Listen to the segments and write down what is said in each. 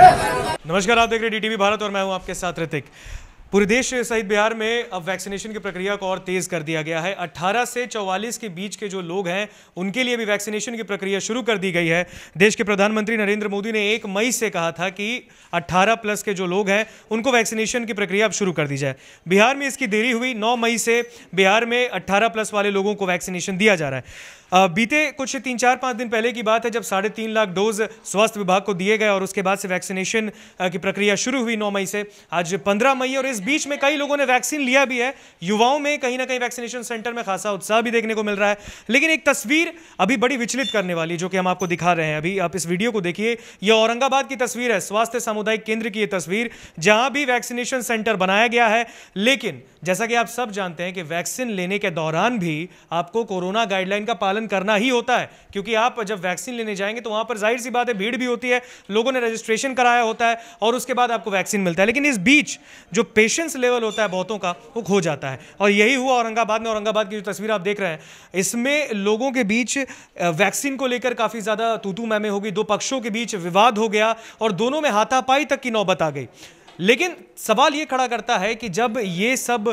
नमस्कार आप देख रहे हैं डीटीवी भारत और मैं हूँ आपके साथ ऋतिक। पूरे देश सहित बिहार में अब वैक्सीनेशन की प्रक्रिया को और तेज कर दिया गया है। 18 से 44 के बीच के जो लोग हैं, उनके लिए भी वैक्सीनेशन की प्रक्रिया शुरू कर दी गई है। देश के प्रधानमंत्री नरेंद्र मोदी ने एक मई से कहा था कि 18 प्लस के जो लोग हैं, उनको वैक्सीनेशन की प्रक्रिया अब शुरू कर दी जाए। बिहार में इसकी देरी हुई। नौ मई से बिहार में अट्ठारह प्लस वाले लोगों को वैक्सीनेशन दिया जा रहा है। बीते कुछ तीन, चार, पाँच दिन पहले की बात है, जब साढ़े तीन लाख डोज स्वास्थ्य विभाग को दिए गए और उसके बाद से वैक्सीनेशन की प्रक्रिया शुरू हुई नौ मई से। आज पंद्रह मई और इस बीच में कई लोगों ने वैक्सीन लिया भी है। युवाओं में कहीं ना कहीं वैक्सीनेशन सेंटर में खासा उत्साह भी देखने को मिल रहा है। लेकिन एक तस्वीर अभी बड़ी विचलित करने वाली, जो कि हम आपको दिखा रहे हैं। अभी आप इस वीडियो को देखिए यह औरंगाबाद की तस्वीर है, स्वास्थ्य सामुदायिक केंद्र की यह तस्वीर, जहाँ भी वैक्सीनेशन सेंटर बनाया गया है। लेकिन जैसा कि आप सब जानते हैं कि वैक्सीन लेने के दौरान भी आपको कोरोना गाइडलाइन का पालन करना ही होता है, क्योंकि आप जब वैक्सीन लेने जाएँगे तो वहाँ पर ज़ाहिर सी बात है, भीड़ भी होती है, लोगों ने रजिस्ट्रेशन कराया होता है और उसके बाद आपको वैक्सीन मिलता है। लेकिन इस बीच जो पेशेंस लेवल होता है बहुतों का, वो खो जाता है। और यही हुआ औरंगाबाद में। औरंगाबाद की जो तस्वीर आप देख रहे हैं, इसमें लोगों के बीच वैक्सीन को लेकर काफ़ी ज़्यादा तूतू, मैमे हो गई। दो पक्षों के बीच विवाद हो गया और दोनों में हाथापाई तक की नौबत आ गई। लेकिन सवाल ये खड़ा करता है कि जब ये सब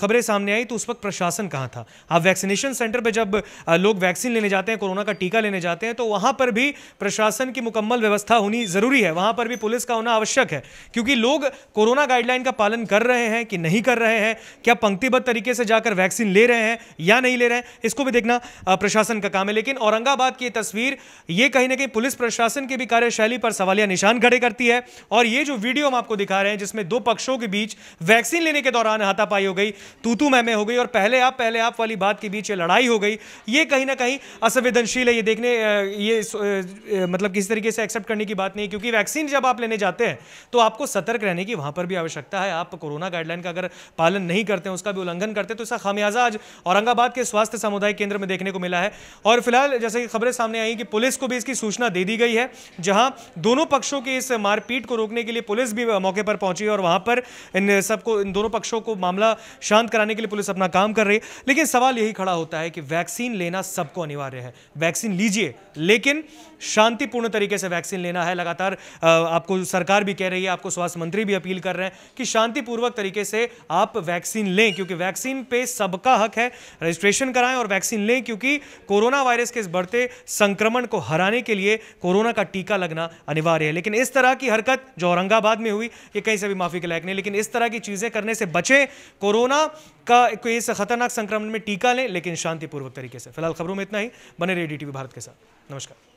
खबरें सामने आई तो उस वक्त प्रशासन कहाँ था? आप वैक्सीनेशन सेंटर पर जब लोग वैक्सीन लेने जाते हैं, कोरोना का टीका लेने जाते हैं तो वहाँ पर भी प्रशासन की मुकम्मल व्यवस्था होनी ज़रूरी है। वहाँ पर भी पुलिस का होना आवश्यक है, क्योंकि लोग कोरोना गाइडलाइन का पालन कर रहे हैं कि नहीं कर रहे हैं? क्या पंक्तिबद्ध तरीके से जाकर वैक्सीन ले रहे हैं या नहीं ले रहे हैं? इसको भी देखना प्रशासन का काम है। लेकिन औरंगाबाद की तस्वीर, ये कहीं ना कहीं पुलिस प्रशासन की भी कार्यशैली पर सवालिया निशान खड़े करती है। और ये जो वीडियो हम आपको दिखा रहे हैं, जिसमें दो पक्षों के बीच वैक्सीन लेने के दौरान हाथापाई हो गई, तूतू मैमे हो गई और पहले आप पहले आप वाली बात के बीच लड़ाई हो गई। ये कहीं ना कहीं असंवेदनशील है, ये देखने ये मतलब किसी तरीके से एक्सेप्ट करने की बात नहीं क्योंकि वैक्सीन जब आप लेने जाते हैं तो आपको सतर्क रहने की वहाँ पर भी आवश्यकता है। आप कोरोना गाइडलाइन का अगर पालन नहीं करते हैं, उसका भी उल्लंघन करते हैं तो इसका खामियाजा आज औरंगाबाद के स्वास्थ्य समुदाय केंद्र में देखने को मिला है। और फ़िलहाल जैसे कि खबरें सामने आई कि पुलिस को भी इसकी सूचना दे दी गई है, जहाँ दोनों पक्षों के इस मारपीट को रोकने के लिए पुलिस भी मौके पर पहुँची और वहाँ पर इन सबको, इन दोनों पक्षों को मामला शांत कराने के लिए पुलिस अपना काम कर रही है। लेकिन सवाल यही खड़ा होता है कि वैक्सीन लेना सबको अनिवार्य है। वैक्सीन लीजिए, लेकिन शांतिपूर्ण तरीके से वैक्सीन लेना है। लगातार आपको सरकार भी कह रही है, आपको स्वास्थ्य मंत्री भी अपील कर रहे हैं कि शांतिपूर्वक तरीके से आप वैक्सीन लें, क्योंकि वैक्सीन पे सबका हक है। रजिस्ट्रेशन कराएँ और वैक्सीन लें, क्योंकि कोरोना वायरस के इस बढ़ते संक्रमण को हराने के लिए कोरोना का टीका लगना अनिवार्य है। लेकिन इस तरह की हरकत जो औरंगाबाद में हुई ये कहीं से भी माफ़ी के लायक नहीं। लेकिन इस तरह की चीज़ें करने से बचें। कोरोना का कोई इस खतरनाक संक्रमण में टीका लें, लेकिन शांतिपूर्वक तरीके से। फ़िलहाल खबरों में इतना ही। बने रेडियो टीवी भारत के साथ। नमस्कार।